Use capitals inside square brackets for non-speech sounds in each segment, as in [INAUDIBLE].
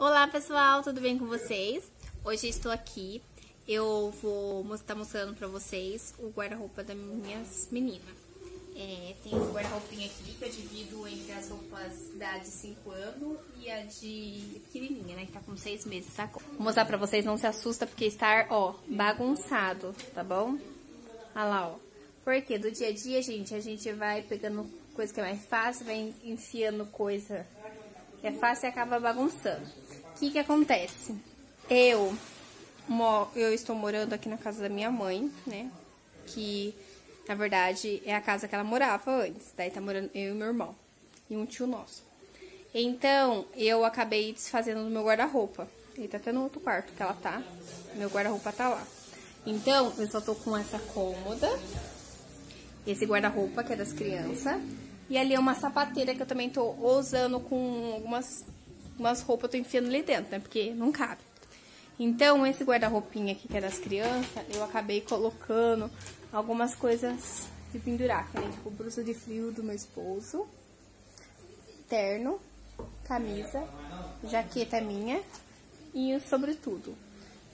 Olá pessoal, tudo bem com vocês? Hoje estou aqui, eu vou estar tá mostrando pra vocês o guarda-roupa das minhas meninas. É, tem esse guarda-roupinha aqui que eu divido entre as roupas da de 5 anos e a de pequenininha, né, que tá com 6 meses, tá? Vou mostrar pra vocês, não se assusta porque está, ó, bagunçado, tá bom? Olha lá, ó. Porque do dia a dia, gente, a gente vai pegando coisa que é mais fácil, vai enfiando coisa que é fácil e acaba bagunçando. Que que acontece? Eu, eu estou morando aqui na casa da minha mãe, né? Que, na verdade, é a casa que ela morava antes. Daí tá morando eu e meu irmão. E um tio nosso. Então, eu acabei desfazendo do meu guarda-roupa. Ele tá até no outro quarto que ela tá. Meu guarda-roupa tá lá. Então, eu só tô com essa cômoda. Esse guarda-roupa que é das crianças. E ali é uma sapateira que eu também tô usando com algumas umas roupas, eu tô enfiando ali dentro, né? Porque não cabe. Então, esse guarda-roupinha aqui, que é das crianças, eu acabei colocando algumas coisas de pendurar, que é tipo blusa de frio do meu esposo, terno, camisa, jaqueta minha e o sobretudo.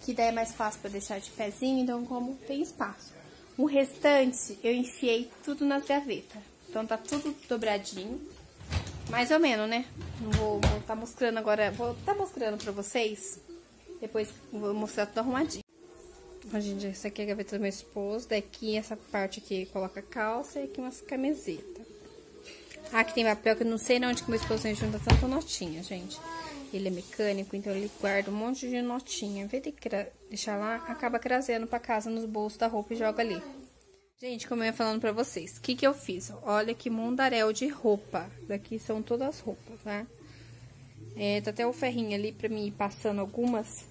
Que daí é mais fácil pra deixar de pezinho, então como tem espaço. O restante eu enfiei tudo nas gavetas. Então tá tudo dobradinho. Mais ou menos, né? Não vou estar tá mostrando agora. Vou tá mostrando pra vocês. Depois vou mostrar tudo arrumadinho. Gente, essa aqui é a gaveta do meu esposo. Daqui, essa parte aqui coloca calça e aqui umas camisetas. Ah, aqui tem papel que eu não sei onde que meu esposo junta tanta notinha, gente. Ele é mecânico, então ele guarda um monte de notinha. Em vez de deixar lá, acaba trazendo pra casa nos bolsos da roupa e joga ali. Gente, como eu ia falando pra vocês, o que que eu fiz? Olha que mundaréu de roupa. Daqui são todas as roupas, tá? É, tá até o ferrinho ali pra mim ir passando algumas.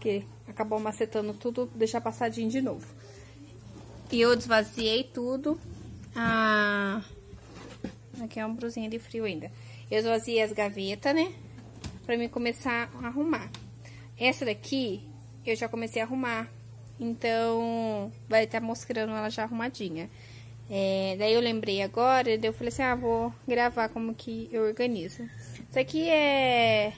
Que acabou macetando tudo, deixar passadinho de novo. E eu desvaziei tudo. Ah, aqui é um brusinho de frio ainda. Eu esvaziei as gavetas, né? Pra mim começar a arrumar. Essa daqui, eu já comecei a arrumar então, vai estar tá mostrando ela já arrumadinha. É, daí eu lembrei agora, daí eu falei assim, ah, vou gravar como que eu organizo. Isso aqui é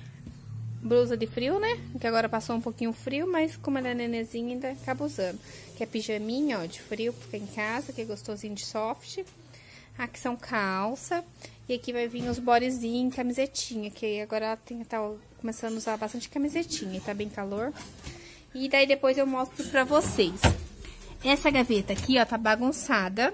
blusa de frio, né? Que agora passou um pouquinho frio, mas como ela é nenezinha, ainda acaba usando. Que é pijaminha, ó, de frio, porque em casa, que é gostosinho de soft. Aqui são calça. E aqui vai vir os bodezinhos, camisetinha, que agora ela tem, tá começando a usar bastante camisetinha, tá bem calor. E daí depois eu mostro pra vocês. Essa gaveta aqui, ó, tá bagunçada.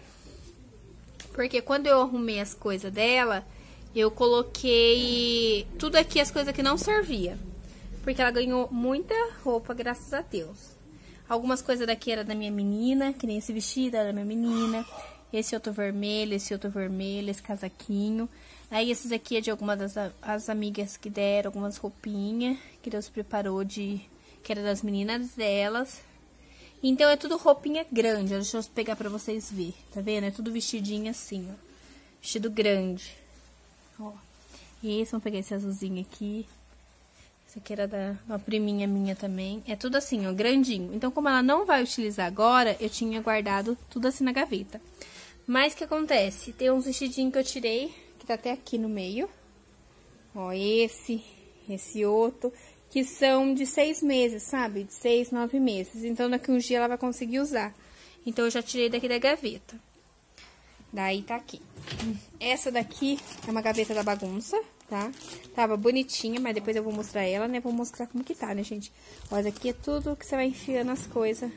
Porque quando eu arrumei as coisas dela, eu coloquei tudo aqui, as coisas que não servia. Porque ela ganhou muita roupa, graças a Deus. Algumas coisas daqui era da minha menina, que nem esse vestido era da minha menina. Esse outro vermelho, esse outro vermelho, esse casaquinho. Aí esses aqui é de algumas das as amigas que deram, algumas roupinhas que Deus preparou de que era das meninas delas. Então, é tudo roupinha grande, deixa eu pegar pra vocês verem, tá vendo? É tudo vestidinho assim, ó. Vestido grande. Ó. E esse, vamos pegar esse azulzinho aqui. Esse aqui era da uma priminha minha também. É tudo assim, ó, grandinho. Então, como ela não vai utilizar agora, eu tinha guardado tudo assim na gaveta. Mas o que acontece? Tem uns vestidinhos que eu tirei, que tá até aqui no meio. Ó, esse, esse outro que são de seis meses, sabe? De seis, nove meses. Então, daqui uns dias ela vai conseguir usar. Então, eu já tirei daqui da gaveta. Daí, tá aqui. Essa daqui é uma gaveta da bagunça, tá? Tava bonitinha, mas depois eu vou mostrar ela, né? Vou mostrar como que tá, né, gente? Olha, aqui é tudo que você vai enfiando as coisas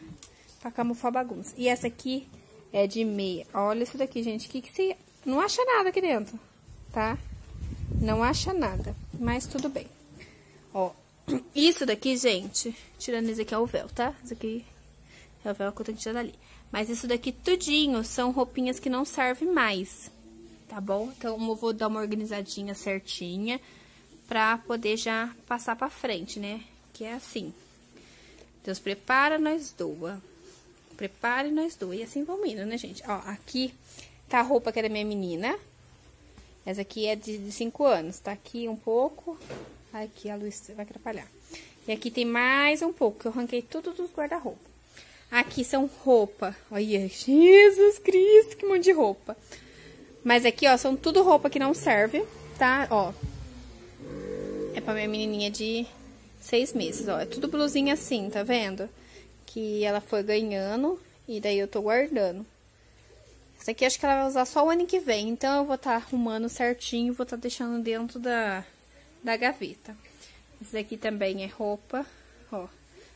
pra camuflar bagunça. E essa aqui é de meia. Olha isso daqui, gente. Que que você... Não acha nada aqui dentro, tá? Não acha nada, mas tudo bem. Ó, isso daqui, gente, tirando esse aqui é o véu, tá? Isso aqui é o véu que eu tenho que tirar dali. Mas isso daqui tudinho são roupinhas que não servem mais, tá bom? Então, eu vou dar uma organizadinha certinha pra poder já passar pra frente, né? Que é assim. Deus prepara, nós doa. Prepara e nós doa. E assim vamos indo, né, gente? Ó, aqui tá a roupa que era minha menina. Essa aqui é de 5 anos. Tá aqui um pouco Aqui a luz vai atrapalhar. E aqui tem mais um pouco, que eu arranquei tudo dos guarda-roupa. Aqui são roupa. Olha, Jesus Cristo, que monte de roupa. Mas aqui, ó, são tudo roupa que não serve, tá? Ó. é pra minha menininha de seis meses, ó. É tudo blusinha assim, tá vendo? Que ela foi ganhando e daí eu tô guardando. Essa aqui acho que ela vai usar só o ano que vem, então eu vou estar tá arrumando certinho, vou estar tá deixando dentro da, da gaveta. Esse daqui também é roupa, ó.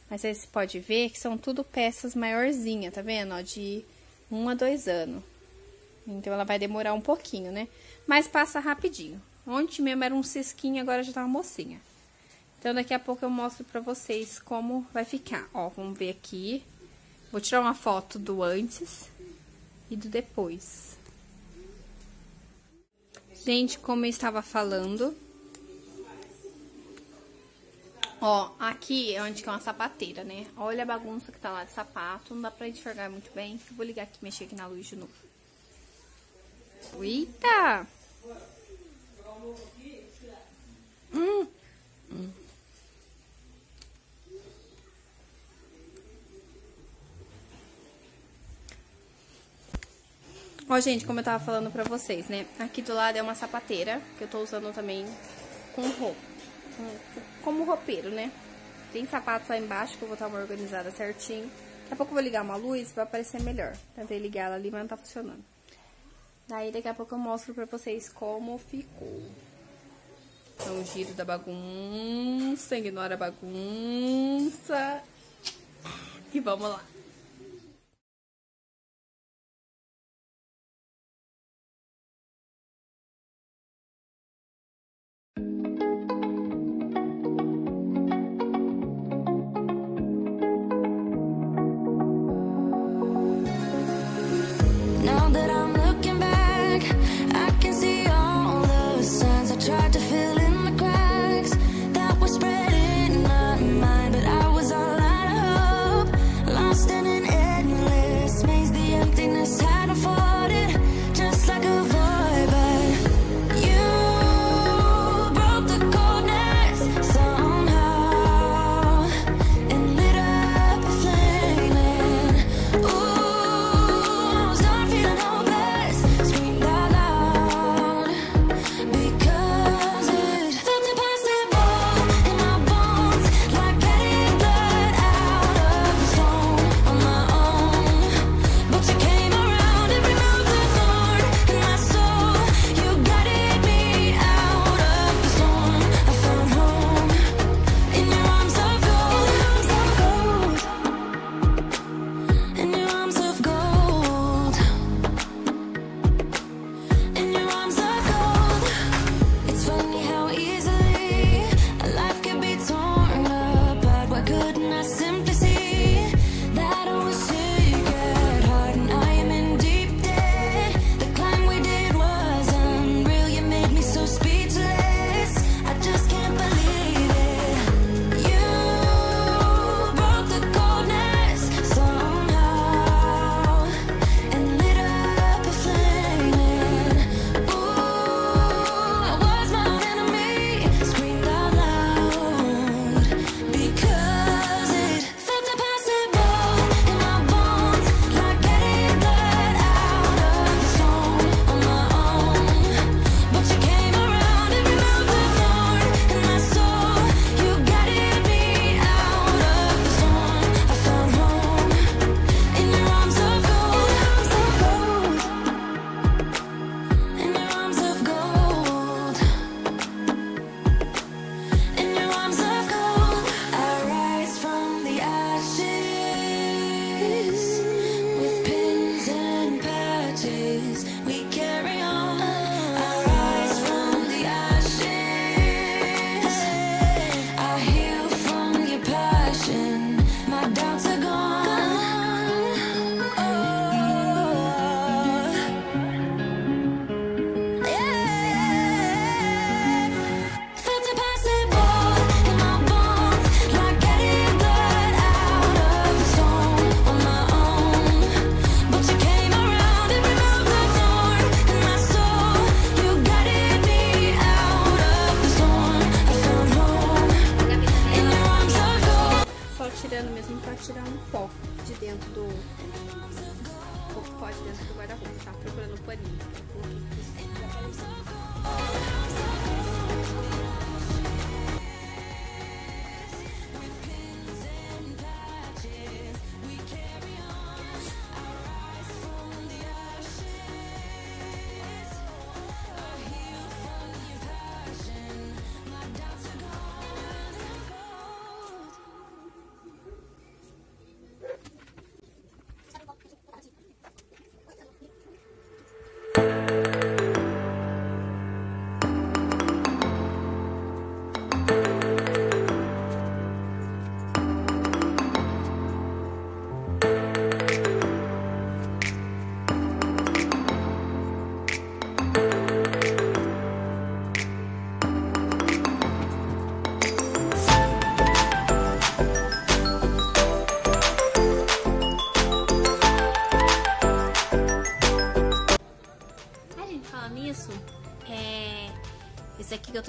Mas aí você pode ver que são tudo peças maiorzinhas, tá vendo? Ó, de um a dois anos. Então, ela vai demorar um pouquinho, né? Mas passa rapidinho. Ontem mesmo era um cisquinho, agora já tá uma mocinha. Então, daqui a pouco eu mostro pra vocês como vai ficar. Ó, vamos ver aqui. Vou tirar uma foto do antes e do depois. Gente, como eu estava falando... Ó, aqui é onde que é uma sapateira, né? Olha a bagunça que tá lá de sapato. Não dá pra enxergar muito bem. Vou ligar aqui, mexer aqui na luz de novo. Eita! Hum. Ó, gente, como eu tava falando pra vocês, né? Aqui do lado é uma sapateira, que eu tô usando também com roupa. Como roupeiro, né? Tem sapato lá embaixo, que eu vou estar uma organizada certinho. Daqui a pouco eu vou ligar uma luz, vai aparecer melhor. Tentei ligar ela ali, mas não tá funcionando. Daí daqui a pouco eu mostro pra vocês como ficou. Então, giro da bagunça, ignora a bagunça. E vamos lá.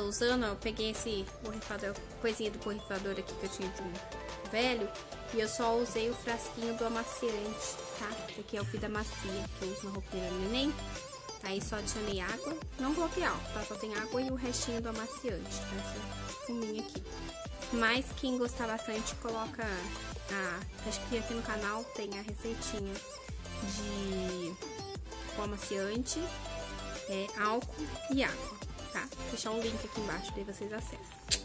Usando, eu peguei esse borrifador, coisinha do borrifador aqui que eu tinha de um velho, e eu só usei o frasquinho do amaciante, tá? Aqui é o Vida Macia, que eu uso na roupinha do neném. Aí só adicionei água, não coloquei álcool, tá? Só tem água e o restinho do amaciante, tá? Essa espuminha aqui. Mas quem gostar bastante, coloca a... Acho que aqui no canal tem a receitinha de o amaciante, é, álcool e água, tá? Vou deixar um link aqui embaixo, daí vocês acessam.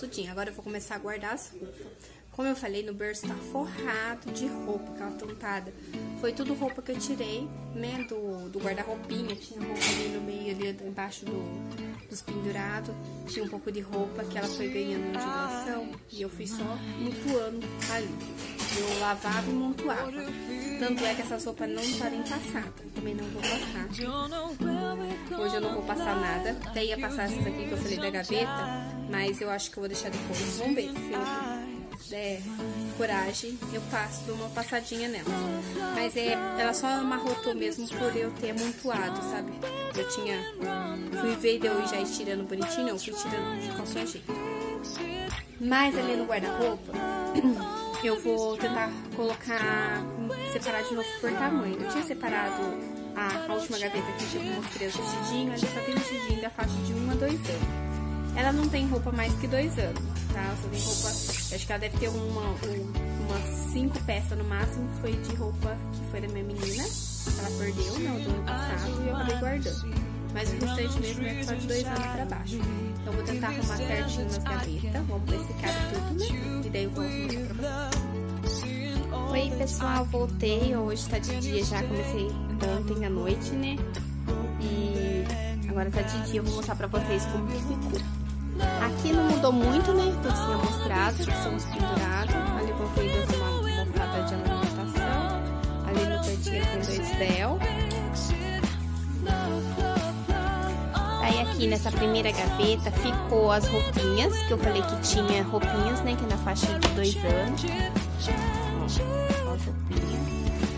Tudinho. Agora eu vou começar a guardar as roupas. Como eu falei, no berço tá forrado de roupa, aquela tontada. Foi tudo roupa que eu tirei, né, do, do guarda-roupinha. Tinha roupa ali no meio, ali embaixo do, dos pendurados. Tinha um pouco de roupa que ela foi ganhando de doação. E eu fui só mutuando ali. Eu lavava e montuava. Tanto é que essas roupas não podem passar. Também não vou passar. Hoje eu não vou passar nada. Até ia passar essas aqui que eu falei da gaveta. Mas eu acho que eu vou deixar depois. Vamos ver se eu der coragem. Eu passo, dou uma passadinha nela. Mas é, ela só amarrotou mesmo por eu ter amontoado, sabe? Eu tinha... Fui ver de eu já ir tirando bonitinho. Eu fui tirando de qualquer jeito. Mas ali no guarda-roupa... [CLEARS THROAT] eu vou tentar colocar, separar de novo por tamanho. Eu tinha separado a, a última gaveta que eu mostrei o vestidinho, ela só tem vestidinho da faixa de 1 a 2 anos. Ela não tem roupa mais que 2 anos, tá? Ela só tem roupa, acho que ela deve ter uma, umas 5 peças no máximo, que foi de roupa que foi da minha menina, ela perdeu, não, do ano passado, e eu acabei guardando. Mas o restante mesmo é só de 2 anos pra baixo. Então, vou tentar arrumar certinho nas gavetas, vamos ver se cabe tudo, né? E daí eu volto mostrar pra vocês. Oi, pessoal, voltei. Hoje tá de dia já, comecei ontem à noite, né? E agora tá de dia, eu vou mostrar pra vocês como que ficou. Aqui não mudou muito, né? Que eu tinha mostrado, que são os pendurados. Ali duas uma almofada de alimentação. Ali no cantinho tem dois véu. Aí aqui nessa primeira gaveta ficou as roupinhas, que eu falei que tinha roupinhas, né? Que é na faixa de dois anos. Ó, as roupinhas,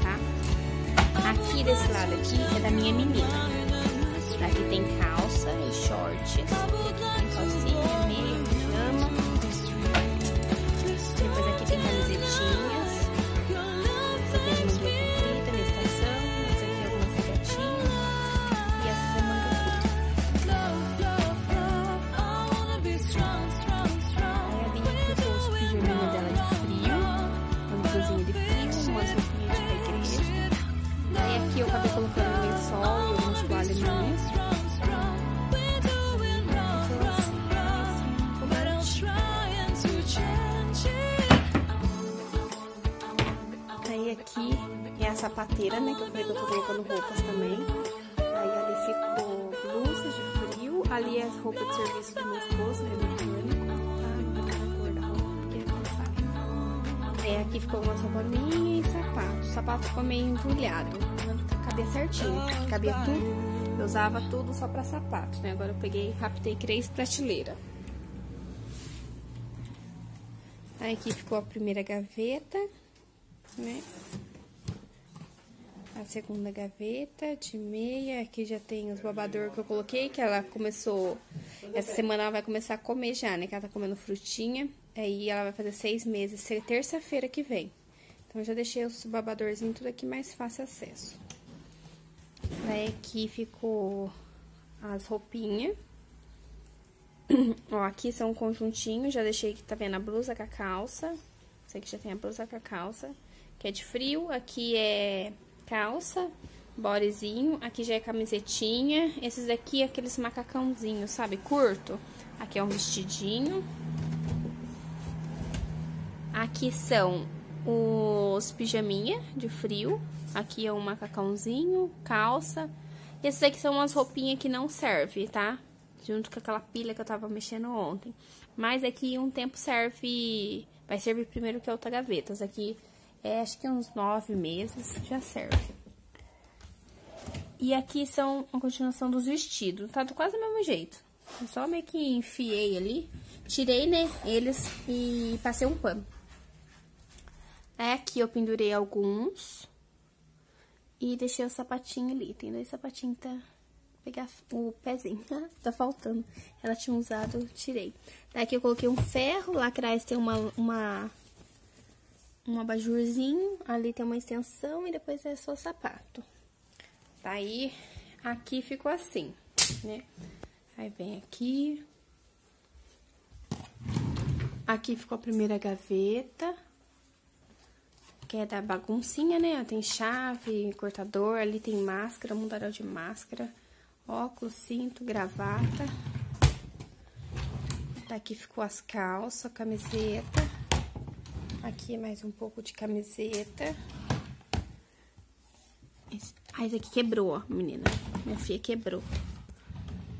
tá? Aqui desse lado aqui é da minha menina. Aqui é a sapateira, né, que eu falei que eu tô colocando roupas também. Aí ali ficou blusas de frio, ali é a roupa de serviço do meu esposo, ele é tá? Aí É, aqui ficou uma minha e sapato. O sapato ficou meio embrulhado. Cabia certinho, cabia tudo. Eu usava tudo só pra sapato, né? Agora eu peguei, raptei três prateleiras. Aí aqui ficou a primeira gaveta, né? A segunda gaveta de meia. Aqui já tem os babador que eu coloquei, que ela começou... Essa semana ela vai começar a comer já, né? Que ela tá comendo frutinha. Aí ela vai fazer seis meses, terça-feira que vem. Então, eu já deixei os babadorzinhos tudo aqui mais fácil acesso. Aqui ficou as roupinhas. [CLEARS THROAT] Ó, aqui são um conjuntinho, já deixei que tá vendo a blusa com a calça. Sei que já tem a blusa com a calça, que é de frio. Aqui é calça, borezinho. Aqui já é camisetinha. Esses aqui é aqueles macacãozinhos, sabe, curto. Aqui é um vestidinho. Aqui são os pijaminha de frio. Aqui é um macacãozinho, calça. Esses aqui são umas roupinhas que não servem, tá? Junto com aquela pilha que eu tava mexendo ontem. Mas aqui um tempo serve... Vai servir primeiro que outra gaveta. aqui, é, acho que uns nove meses já serve. E aqui são a continuação dos vestidos. Tá do quase do mesmo jeito. Eu só meio que enfiei ali. Tirei, né, eles e passei um pano. Aí, aqui eu pendurei alguns. E deixei o sapatinho ali. Tem dois sapatinhos, tá? Pegar o pezinho, [LAUGHS] tá faltando. Ela tinha usado, tirei. Daqui eu coloquei um ferro, lá atrás tem uma, uma, um abajurzinho, ali tem uma extensão e depois é só sapato. Daí, aqui ficou assim, né? Aí vem aqui. Aqui ficou a primeira gaveta que é da baguncinha, né? Tem chave, cortador, ali tem máscara, mundaréu de máscara, óculos, cinto, gravata. Daqui ficou as calças, camiseta. Aqui mais um pouco de camiseta. Ah, esse aqui quebrou, ó, menina. Minha filha quebrou.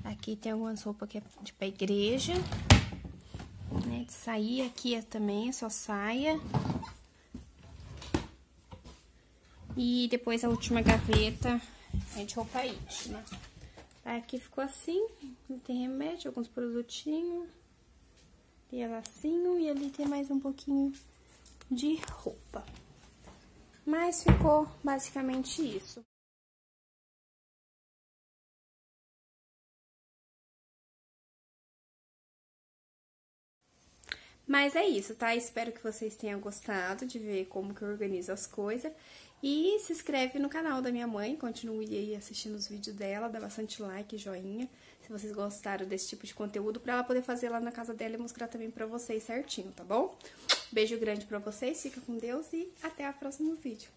Aqui tem algumas roupas que é de pra igreja. Né, de sair aqui é também, só saia. E depois a última gaveta é de roupa íntima. Aqui ficou assim, tem remédio, alguns produtinhos. É lacinho, e ali tem mais um pouquinho de roupa. Mas ficou basicamente isso. Mas é isso, tá? Espero que vocês tenham gostado de ver como que eu organizo as coisas. E se inscreve no canal da minha mãe, continue aí assistindo os vídeos dela, dá bastante like, joinha, se vocês gostaram desse tipo de conteúdo, pra ela poder fazer lá na casa dela e mostrar também pra vocês certinho, tá bom? Beijo grande pra vocês, fica com Deus e até o próximo vídeo.